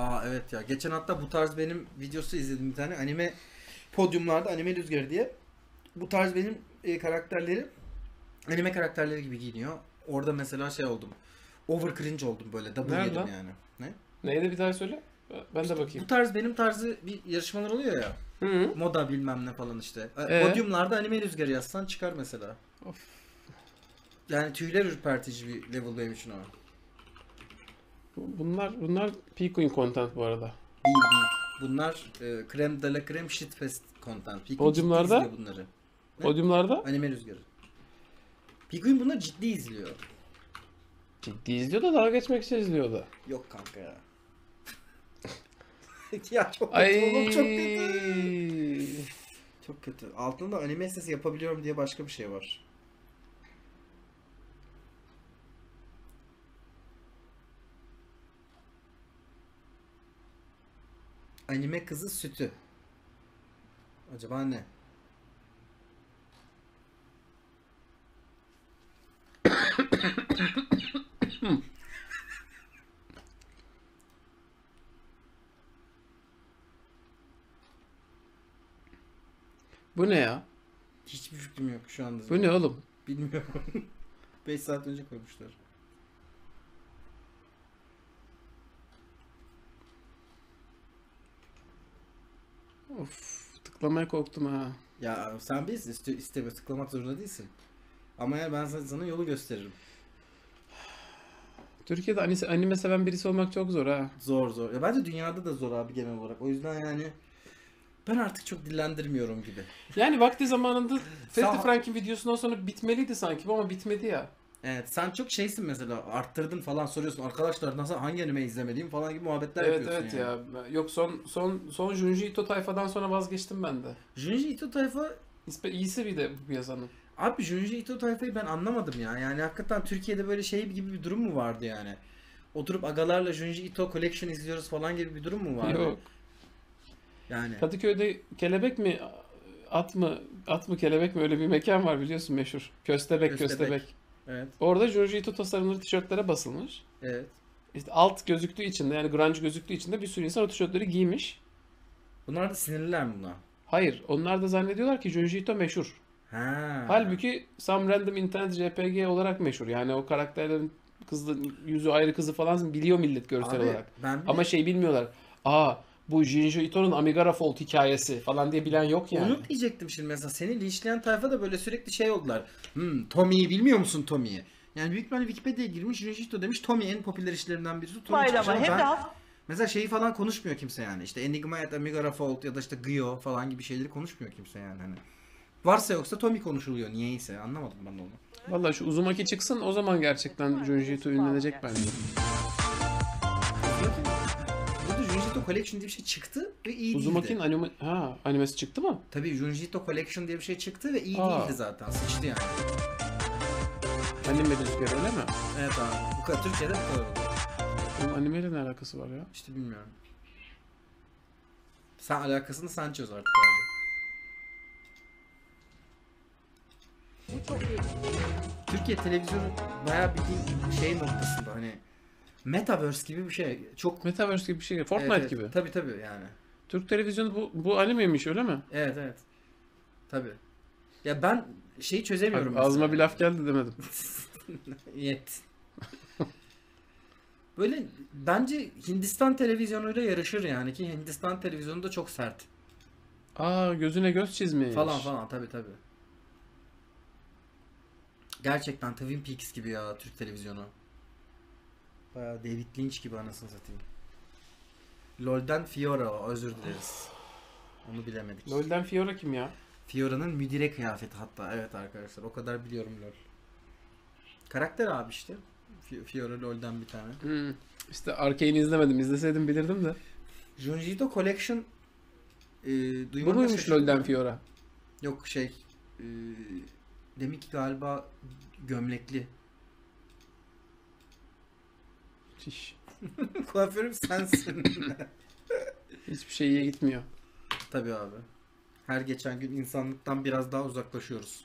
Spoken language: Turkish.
Aa evet ya. Geçen hatta bu tarz benim videosu izledim bir tane. Anime podyumlarda anime rüzgarı diye. Bu tarz benim e, karakterleri anime karakterleri gibi giyiniyor. Orada mesela şey oldum. Over cringe oldum böyle. Double Nerede yedim yani. Ne? Neydi bir daha söyle. Ben de Bu bakayım. tarz benim tarzı bir yarışmalar oluyor ya. Hı -hı. Moda bilmem ne falan işte. E, Ee? Podyumlarda anime rüzgarı yazsan çıkar mesela. Of. Yani tüyler ürpertici bir level benim için o. Bunlar bunlar P-Queen content bu arada. Değil değil. Bunlar e, krem de la krem shitfest content. Peacock Podyumlarda? ciddi izliyor bunları. Ne? Podyumlarda Anime rüzgarı. Peacock'un bunları ciddi izliyor. ciddi izliyor da dalga geçmek için izliyor da. Yok kanka ya. ya çok kötü oğlum çok kötü. Çok kötü. Altında da anime sesi yapabiliyorum diye başka bir şey var. Anime kızı sütü. Acaba ne? Bu ne ya? Hiçbir fikrim yok şu anda. Bu ne oğlum? Bilmiyorum. 5 saat önce koymuşlar. Of tıklamaya korktum ha. Ya sen bilirsin iste, isteme tıklamak zorunda değilsin. Ama ya ben sana, sana yolu gösteririm. Türkiye'de anime, anime seven birisi olmak çok zor ha. Zor zor. Ya bence dünyada da zor abi genel olarak. O yüzden yani ben artık çok dillendirmiyorum gibi. Yani vakti zamanında Fethi Frank'in videosundan sonra bitmeliydi sanki ama bitmedi ya. Evet sen çok şeysin mesela arttırdın falan soruyorsun arkadaşlar nasıl hangi anime izlemeliyim falan gibi muhabbetler evet yapıyorsun evet yani. ya. Yok son son son Junji Ito tayfadan sonra vazgeçtim ben de. Junji Ito tayfa iyisi bir de bu piyasanın. abi Junji Ito tayfayı ben anlamadım ya. Yani hakikaten Türkiye'de böyle şey gibi bir durum mu vardı yani? Oturup agalarla Junji Ito Collection izliyoruz falan gibi bir durum mu vardı? Yok. Yani Kadıköy'de kelebek mi at mı at mı kelebek mi öyle bir mekan var biliyorsun meşhur. Köstebek Köstebek. Köstebek. Evet Orada Junji Ito tasarımları tişörtlere basılmış. evet. İşte alt gözüktüğü için de yani grunge gözüktüğü için de bir sürü insan o tişörtleri giymiş. Bunlar da sinirliler mi buna? Hayır, onlar da zannediyorlar ki Junji Ito meşhur. Ha. Halbuki some random internet JPG olarak meşhur. Yani o karakterlerin kızı, yüzü ayrı kızı falan biliyor millet görsel Abi, olarak. ben Ama şey bilmiyorlar. Aa bu Junji Ito'nun Amigara Fault hikayesi falan diye bilen yok yani. Onu diyecektim şimdi mesela seni linçleyen tayfa da böyle sürekli şey oldular. Hmm, Tommy'yi bilmiyor musun Tommy'yi? Yani büyük ihtimalle Wikipedia'ya girmiş Junji Ito demiş Tommy en popüler işlerinden birisi. Tommy çıkmış ama hem de Mesela şeyi falan konuşmuyor kimse yani. İşte Enigma at Amigara Fault ya da işte Gyo falan gibi şeyleri konuşmuyor kimse yani hani. Varsa yoksa Tommy konuşuluyor niyeyse anlamadım ben de onu. Vallahi şu Uzumaki çıksın o zaman gerçekten Junji Ito ünlenecek bence. Ito Collection diye bir şey çıktı ve iyi Uzumaki'nin değildi. anime ha animesi çıktı mı? Tabii Junji Ito Collection diye bir şey çıktı ve iyi Aa. değildi zaten. Sıçtı yani. Anime rüzgarı öyle mi? Evet abi. Bu kadar Türkiye'de bu kadar oldu. Bunun animeyle ne alakası var ya? İşte bilmiyorum. Sen alakasını sen çöz artık abi. Türkiye televizyonu bayağı bildiğin şey noktasında hani Metaverse gibi bir şey. Çok Metaverse gibi bir şey. Fortnite Evet, gibi. Tabii tabii yani. Türk televizyonu bu, bu animeymiş öyle mi? Evet evet. Tabii. Ya ben şeyi çözemiyorum. Bak, ağzıma bir laf geldi demedim. Yet. Böyle bence Hindistan televizyonuyla yarışır yani ki Hindistan televizyonu da çok sert. Aa gözüne göz çizmiş. Falan falan tabi tabi. Gerçekten Twin Peaks gibi ya Türk televizyonu. Bayağı David Lynch gibi anasını satayım. LoL'den Fiora özür dileriz. Onu bilemedik. LoL'den Fiora kim ya? Fiora'nın müdire kıyafeti hatta evet arkadaşlar o kadar biliyorum LoL. Karakter abi işte. Fi- Fiora LoL'den bir tane. Hmm. İşte Arkane'i izlemedim. İzleseydim bilirdim de. Junji Ito Collection e, Bu muymuş. LoL'den Fiora? Yok şey e, demek ki galiba gömlekli. Şiş. Kuaförüm sensin. Hiçbir şey iyi gitmiyor. Tabii abi. Her geçen gün insanlıktan biraz daha uzaklaşıyoruz.